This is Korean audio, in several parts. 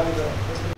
감사합니다.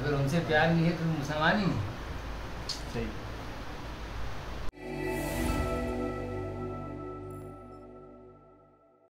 अगर उनसे प्यार नहीं है तो मुसलमान ही नहीं सही